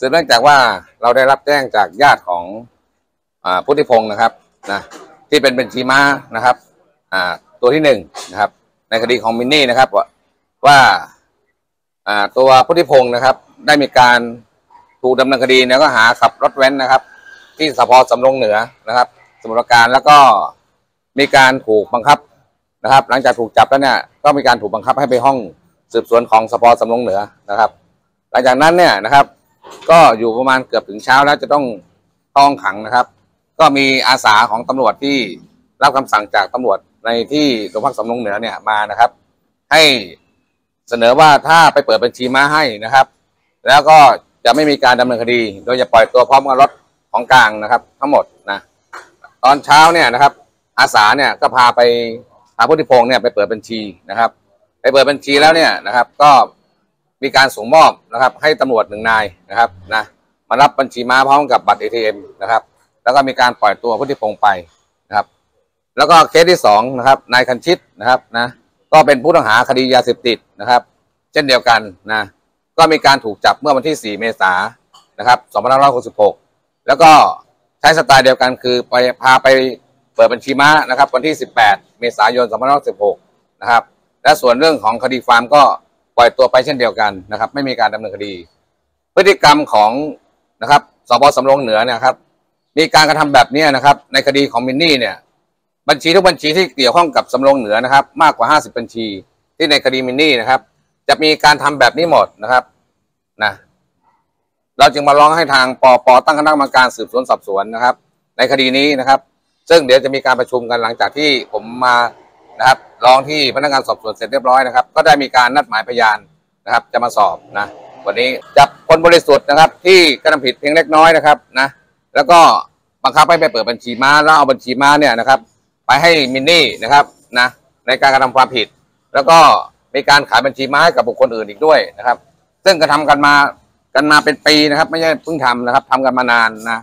สืบเนื่องจากว่าเราได้รับแจ้งจากญาติของอพุทธิพงศ์นะครับนะที่เป็นบัญชีม้านะครับตัวที่หนึ่งนะครับ ในคดีของมินนี่นะครับว่าตัวพุทธิพงศ์นะครับ ได้มีการถูกดำเนินคดีในข้อหาขับรถแว้นนะครับ ที่สพสำโรงเหนือนะครับ สมุทรปราการแล้วก็มีการถูกบังคับนะครับ หลังจากถูกจับแล้วเนี่ยก็มีการถูกบังคับให้ไปห้องสืบสวนของสพสำโรงเหนือนะครับ หลังจากนั้นเนี่ยนะครับ ก็อยู่ประมาณเกือบถึงเช้าแล้วจะต้องเข้องขังนะครับ ก็มีอาสาของตำรวจที่รับคำสั่งจากตำรวจในที่โรงพักสำโรงเหนือเนี่ยมานะครับ ให้เสนอว่าถ้าไปเปิดบัญชีม้าให้นะครับ แล้วก็จะไม่มีการดำเนินคดี โดยจะปล่อยตัวพร้อมกับรถของกลางนะครับ ทั้งหมดนะตอนเช้าเนี่ยนะครับ อาสาเนี่ยก็พาไปพาพุทธิพงศ์เนี่ยไปเปิดบัญชีนะครับ ไปเปิดบัญชีแล้วเนี่ยนะครับ ก็ มีการส่งมอบนะครับ ให้ตำรวจหนึ่งนายนะครับนะมารับบัญชีม้าพร้อมกับบัตร ATM นะครับ แล้วก็มีการปล่อยตัวพุทธิพงศ์ไปนะครับ แล้วก็เคสที่สองนะครับนายคันชิตนะครับนะก็เป็นผู้ต้องหาคดียาเสพติดนะครับ เช่นเดียวกันนะก็มีการถูกจับเมื่อวันที่ 4 เมษายนนะครับ2566 แล้วก็ใช้สไตล์เดียวกันคือไปพาไปเปิดบัญชีม้านะครับ วันที่ 18 เมษายน2566 นะครับ และส่วนเรื่องของคดีฟาร์มก็ ปล่อยตัวไปเช่นเดียวกันนะครับ ไม่มีการดำเนินคดี พฤติกรรมของนะครับสพสำโรงเหนือเนยครับ มีการกระทำแบบนี้นะครับ ในคดีของมินนี่เนี่ยบัญชีทุกบัญชีที่เกี่ยวข้องกับสำโรงเหนือนะครับ มากกว่า 50 บัญชีที่ในคดีมินนี่นะครับ จะมีการทำแบบนี้หมดนะครับนะเราจึงมาร้องให้ทางปปตั้งคณะกรรมการสืบสวนสอบสวนนะครับ ในคดีนี้นะครับ ซึ่งเดี๋ยวจะมีการประชุมกันหลังจากที่ผมมานะครับร้องที่พนักงานสอบสวนเสร็จเรียบร้อยนะครับ ก็ได้มีการนัดหมายพยานนะครับ จะมาสอบนะวันนี้จับคนบริสุทธิ์นะครับ ที่กระทำผิดเพียงเล็กน้อยนะครับนะแล้วก็บังคับให้ไปเปิดบัญชีม้าแล้วเอาบัญชีม้าเนี่ยนะครับ ไปให้มินนี่นะครับนะในการกระทำความผิด แล้วก็มีการขายบัญชีม้าให้กับบุคคลอื่นอีกด้วยนะครับ ซึ่งกระทำกันมากันมาเป็นปีนะครับ ไม่ใช่เพิ่งทำนะครับทำกันมานานนะ